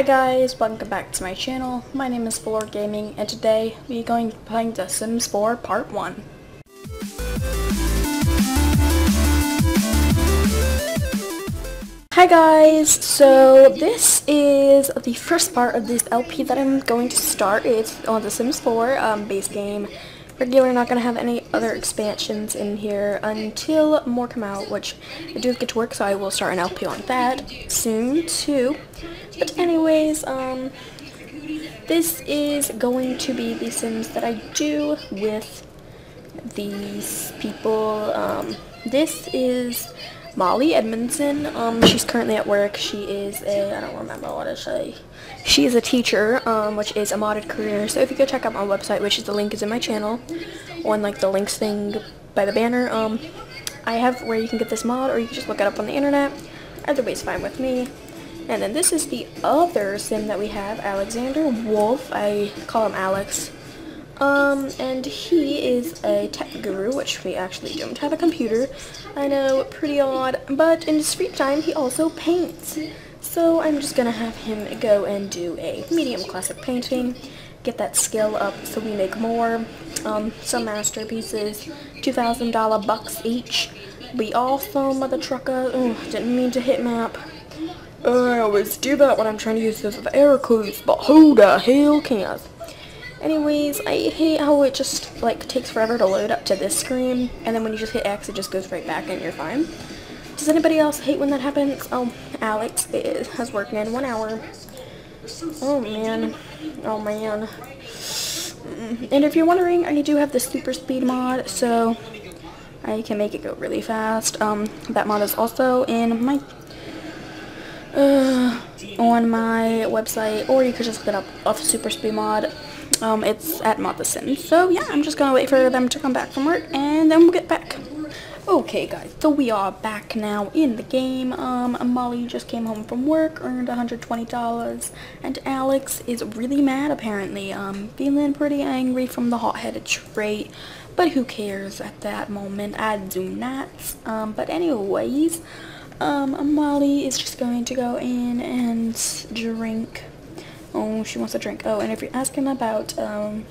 Hi guys, welcome back to my channel. My name is Valour Gaming and today we're going to be playing The Sims 4 Part 1. Hi guys, so this is the first part of this LP that I'm going to start. It's on The Sims 4 um, base game. Regular, not going to have any other expansions in here until more come out, which I do get to work, so I will start an LP on that soon too. But anyways, um, this is going to be the Sims that I do with these people. Um, this is Molly Edmondson. Um, she's currently at work. She is a, I don't remember what to say. She is a teacher, um, which is a modded career. So if you go check out my website, which is the link is in my channel, on like the links thing by the banner, um, I have where you can get this mod, or you can just look it up on the internet. Either way is fine with me. And then this is the other sim that we have, Alexander Wolf. I call him Alex. Um, and he is a tech guru, which we actually don't have a computer. I know, pretty odd, but in his free time he also paints. So I'm just gonna have him go and do a medium classic painting, get that skill up so we make more. Um, some masterpieces, $2,000 bucks each. Be awesome, mother trucker. Oh, didn't mean to hit map. I always do that when I'm trying to use with error codes, but who the hell cares? Anyways, I hate how it just, like, takes forever to load up to this screen, and then when you just hit X, it just goes right back and you're fine. Does anybody else hate when that happens? Oh, Alex is, has worked in one hour. Oh, man. Oh, man. And if you're wondering, I do have the super speed mod, so I can make it go really fast. Um, that mod is also in my uh, on my website, or you could just look it up off Super Speed Mod. Um, it's at Mod The Sims. So yeah, I'm just gonna wait for them to come back from work, and then we'll get back. Okay guys, so we are back now in the game. Um, Molly just came home from work, earned $120, and Alex is really mad apparently. Um, feeling pretty angry from the hot-headed trait, but who cares at that moment? I do not. Um, but anyways, um, Molly is just going to go in and drink. Oh, she wants a drink. Oh, and if you're asking about, um,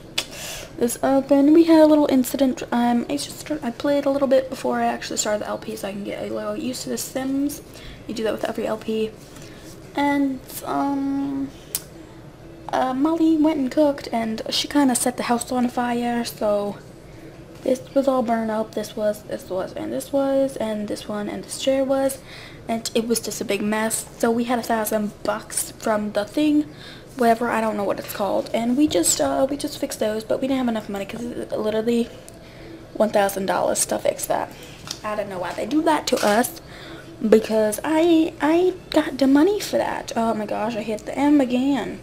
this oven, we had a little incident. Um, I just, I played a little bit before I actually started the LP so I can get a little used to the Sims. You do that with every LP. And, um, uh, Molly went and cooked and she kind of set the house on fire, so this was all burned up, this was, this was, and this was, and this one, and this chair was, and it was just a big mess. So we had a thousand bucks from the thing, whatever, I don't know what it's called, and we just, uh, we just fixed those, but we didn't have enough money, because it's literally $1,000 to fix that. I don't know why they do that to us, because I, I got the money for that. Oh my gosh, I hit the M again.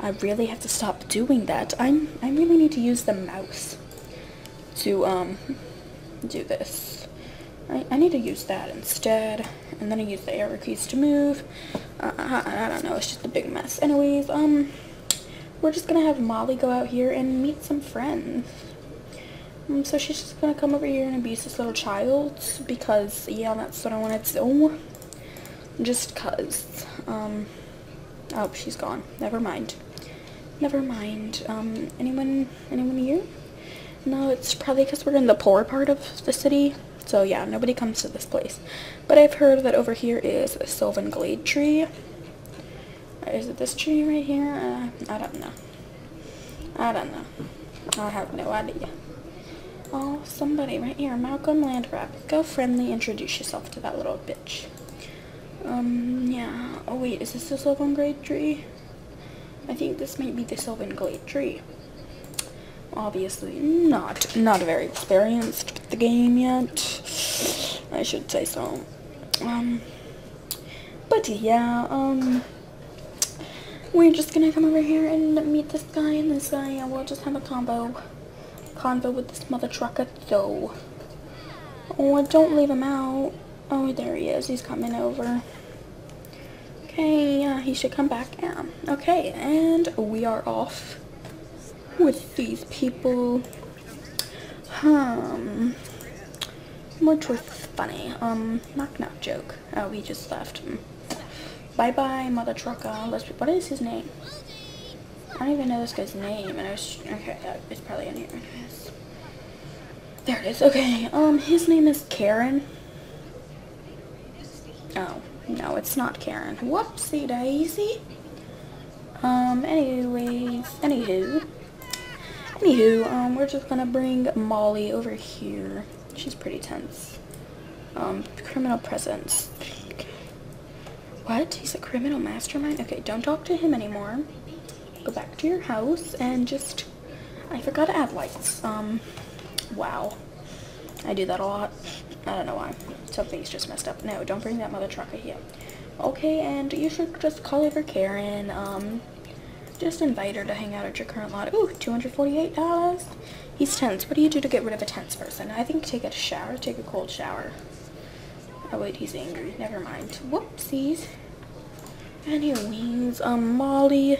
I really have to stop doing that. I'm, I really need to use the mouse to um, do this. I, I, need to use that instead, and then I use the arrow keys to move. Uh, I, I, don't know, it's just a big mess. Anyways, um, we're just gonna have Molly go out here and meet some friends. Um, so she's just gonna come over here and abuse this little child, because, yeah, that's what I wanted to do. Just cause, um, oh, she's gone. Never mind. Never mind. Um, anyone, anyone here? No, it's probably because we're in the poor part of the city. So yeah, nobody comes to this place. But I've heard that over here is a Sylvan Glade tree. Is it this tree right here? Uh, I don't know. I don't know. I have no idea. Oh, somebody right here. Malcolm Landgraab. Go friendly introduce yourself to that little bitch. Um, yeah. Oh wait, is this the Sylvan Glade tree? I think this might be the Sylvan Glade tree obviously not not very experienced with the game yet. I should say so. Um, but yeah, um, we're just gonna come over here and meet this guy and this guy, and we'll just have a combo, convo with this mother trucker. So, oh, don't leave him out. Oh, there he is. He's coming over. Okay, yeah, he should come back. Yeah. Okay, and we are off with these people. Um, which was funny. Um, knock knock joke. Oh, he just left. Bye-bye, mother trucker. Let's, what is his name? I don't even know this guy's name. And I was, okay, it's probably in here. There it is. Okay, um, his name is Karen. Oh, no, it's not Karen. Whoopsie daisy. Um, anyways, anywho. Anywho, um, we're just gonna bring Molly over here. She's pretty tense. Um, criminal presence. What? He's a criminal mastermind? Okay, don't talk to him anymore. Go back to your house and just... I forgot to add lights. Um, wow. I do that a lot. I don't know why. Something's just messed up. No, don't bring that mother trucker here. Okay, and you should just call over Karen. Um, just invite her to hang out at your current lot. Ooh, $248. He's tense. What do you do to get rid of a tense person? I think take a shower. Take a cold shower. Oh wait, he's angry. Never mind. Whoopsies. Anyways, um, Molly,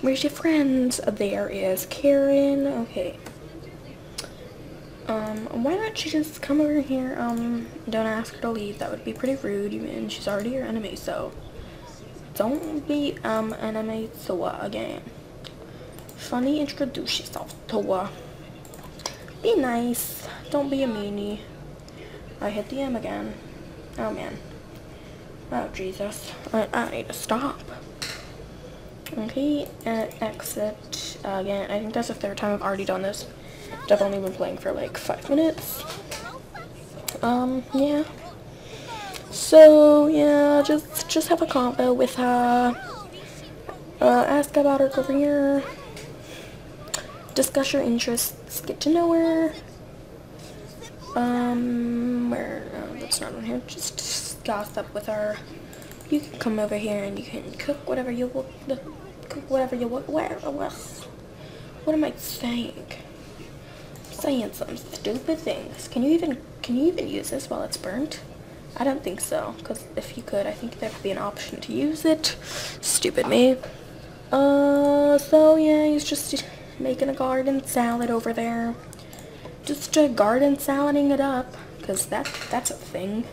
where's your friends? There is Karen. Okay. Um, why don't she just come over here? Um, don't ask her to leave. That would be pretty rude, and she's already your enemy, so don't be, um, enemy to her again. Funny, introduce yourself to her. Be nice. Don't be a meanie. I hit the M again. Oh man. Oh Jesus. I, I need to stop. Okay, and exit uh, again. I think that's the third time I've already done this. I've only been playing for like five minutes. Um, yeah. So, yeah, just, just have a convo with her. Uh, ask about her career. Discuss your interests. Get to know her. Um, where, uh, that's not on here. Just gossip with her. You can come over here and you can cook whatever you want. Cook whatever you want. Where, what am I saying? I'm saying some stupid things. Can you even, can you even use this while it's burnt? I don't think so, because if you could, I think there could be an option to use it. Stupid me. Uh, so yeah, he's just making a garden salad over there. Just uh, garden salading it up because that that's a thing.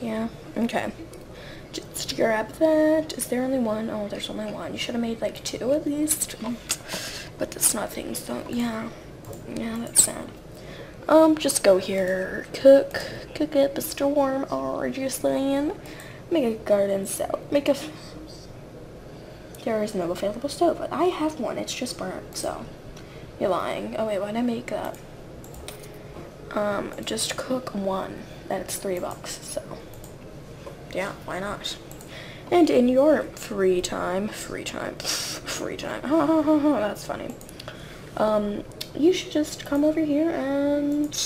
Yeah okay. Just grab that. Is there only one? Oh, there's only one. You should have made like two at least. But that's nothing so yeah. Yeah that's sad um just go here. Cook cook up a storm or just saying make a garden salad make a there is no available stove but I have one. It's just burnt so. You're lying. Oh wait why did I make that? Um, just cook one. That's three bucks, so. Yeah, why not? And in your free time, free time, free time, that's funny. Um, you should just come over here and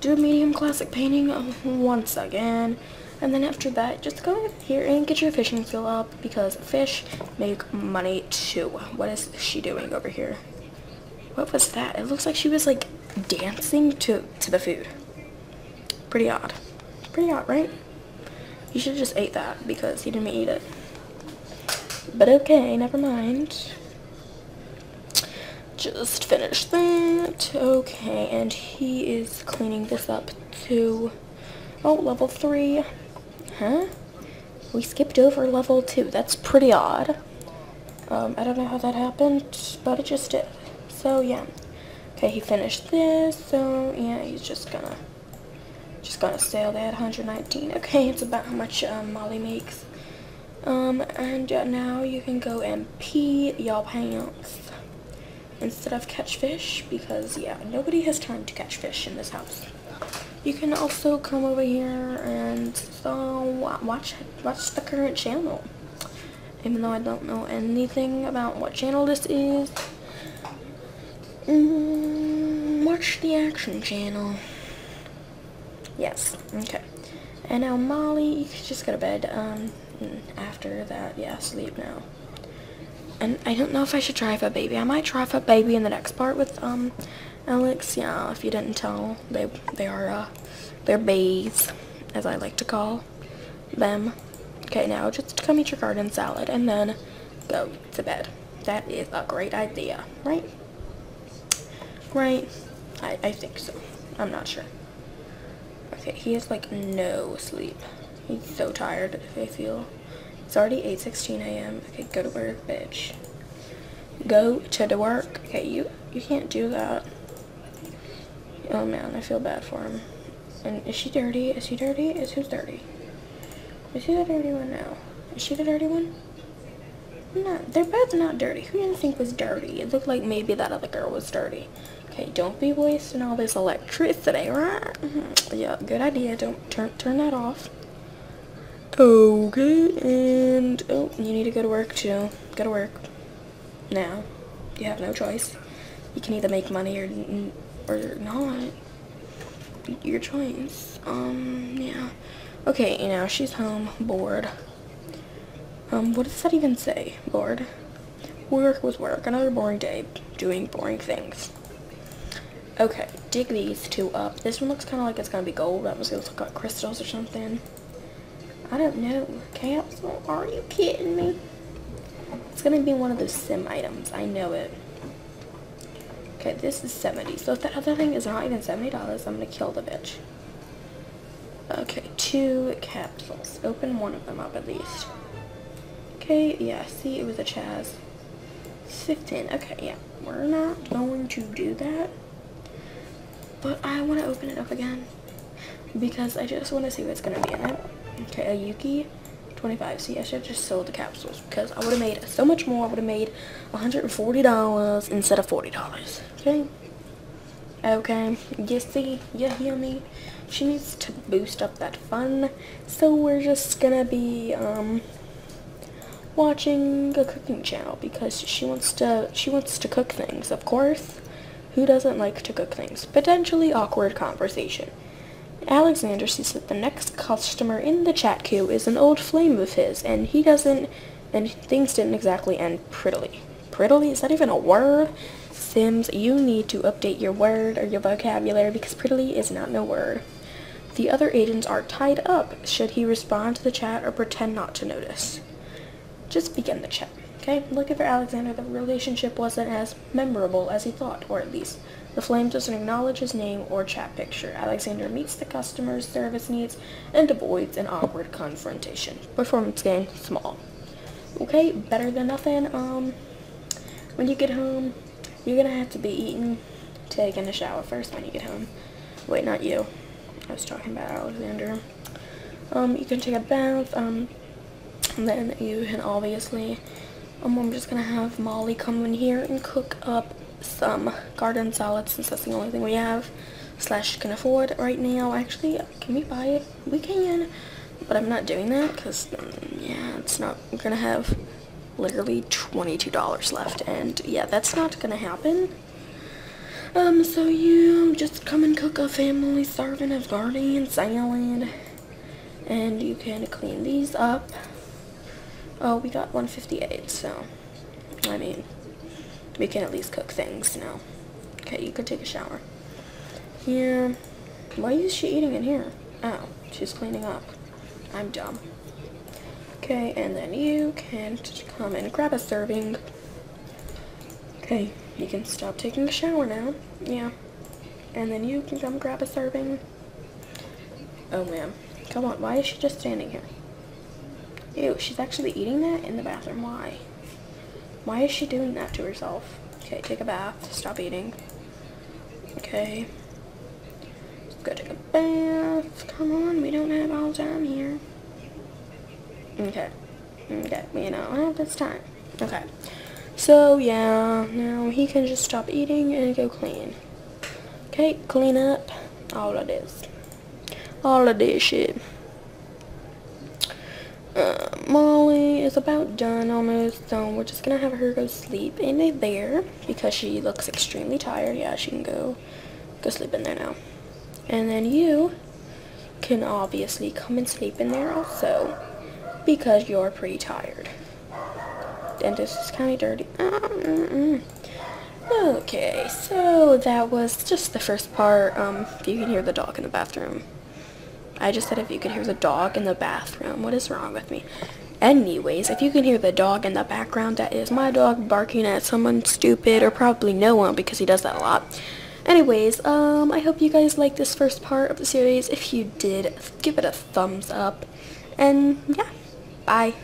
do a medium classic painting once again. And then after that, just go over here and get your fishing skill up because fish make money too. What is she doing over here? What was that? It looks like she was like dancing to, to the food. Pretty odd. Pretty odd, right? You should have just ate that because he didn't eat it. But okay, never mind. Just finished that. Okay, and he is cleaning this up to, oh, level 3. Huh? We skipped over level 2. That's pretty odd. Um, I don't know how that happened, but it just did. So, yeah. Okay, he finished this, so yeah, he's just gonna just gonna sell that 119. Okay, it's about how much um, Molly makes. Um, and uh, now you can go and pee y'all pants instead of catch fish because yeah, nobody has time to catch fish in this house. You can also come over here and watch watch the current channel. Even though I don't know anything about what channel this is. Mm, watch the action channel. Yes, okay. And now Molly, you just go to bed. Um, after that, yeah, sleep now. And I don't know if I should try for baby. I might try for baby in the next part with um Alex. Yeah, if you didn't tell, they they are uh they're bays, as I like to call them. Okay, now just come eat your garden salad and then go to bed. That is a great idea, right? Right? I, I think so. I'm not sure. Okay, he has like no sleep. He's so tired, I feel. It's already 8.16 a.m. Okay, go to work, bitch. Go to the work. Okay, you, you can't do that. Oh man, I feel bad for him. And is she dirty? Is she dirty? Is who's dirty? Is she the dirty one now? Is she the dirty one? No, they're both not dirty. Who didn't think was dirty? It looked like maybe that other girl was dirty. Okay, don't be wasting all this electricity, right? Mm-hmm. Yeah, good idea. Don't turn turn that off. Okay, and oh, you need to go to work too. Go to work now. You have no choice. You can either make money or or not. Your choice. Um, yeah. Okay, you know she's home, bored. Um, what does that even say? Bored. Work was work. Another boring day doing boring things. Okay, dig these two up. This one looks kind of like it's going to be gold. That was going to look like crystals or something. I don't know. Capsule? Are you kidding me? It's going to be one of those sim items. I know it. Okay, this is 70 So if that other thing is not even $70, I'm going to kill the bitch. Okay, two capsules. Open one of them up at least. Okay, yeah, see, it was a Chaz. 15. Okay, yeah, we're not going to do that. But I want to open it up again. Because I just want to see what's going to be in it. Okay, Ayuki 25. See, I should have just sold the capsules because I would have made so much more. I would have made $140 instead of $40. Okay? Okay, you see, you hear me? She needs to boost up that fun. So we're just gonna be, um, watching a cooking channel because she wants to she wants to cook things, of course. Who doesn't like to cook things? Potentially awkward conversation. Alexander sees that the next customer in the chat queue is an old flame of his, and he doesn't, and things didn't exactly end prettily. Prettily? Is that even a word? Sims, you need to update your word or your vocabulary because prettily is not no word. The other agents are tied up. Should he respond to the chat or pretend not to notice? just begin the chat. Okay, looking for Alexander, the relationship wasn't as memorable as he thought, or at least the flame doesn't acknowledge his name or chat picture. Alexander meets the customer's service needs and avoids an awkward confrontation. Performance gain, small. Okay, better than nothing. Um, when you get home, you're gonna have to be eating, taking a shower first when you get home. Wait, not you. I was talking about Alexander. Um, you can take a bath, um, and then you can obviously, um, I'm just to have Molly come in here and cook up some garden salad since that's the only thing we have slash can afford right now. Actually, can we buy it? We can, but I'm not doing that because, um, yeah, it's not, we're going to have literally $22 left and yeah, that's not going to happen. Um, so you just come and cook a family serving of garden salad and you can clean these up Oh, we got 158, so, I mean, we can at least cook things now. Okay, you can take a shower. Yeah, why is she eating in here? Oh, she's cleaning up. I'm dumb. Okay, and then you can come and grab a serving. Okay, you can stop taking a shower now. Yeah. And then you can come grab a serving. Oh, man. Come on, why is she just standing here? Ew, she's actually eating that in the bathroom. Why? Why is she doing that to herself? Okay, take a bath. Stop eating. Okay. Let's go take a bath. Come on, we don't have all time here. Okay. Okay, we don't have this time. Okay. So, yeah, now he can just stop eating and go clean. Okay, clean up all of this. All of this shit. Uh, Molly is about done almost, so we're just gonna have her go sleep in there because she looks extremely tired. Yeah, she can go go sleep in there now. And then you can obviously come and sleep in there also because you're pretty tired. And this is kind of dirty. Um, okay, so that was just the first part. Um, you can hear the dog in the bathroom. I just said if you could hear the dog in the bathroom. What is wrong with me? Anyways, if you can hear the dog in the background, that is my dog barking at someone stupid or probably no one because he does that a lot. Anyways, um, I hope you guys liked this first part of the series. If you did, give it a thumbs up. And yeah, bye.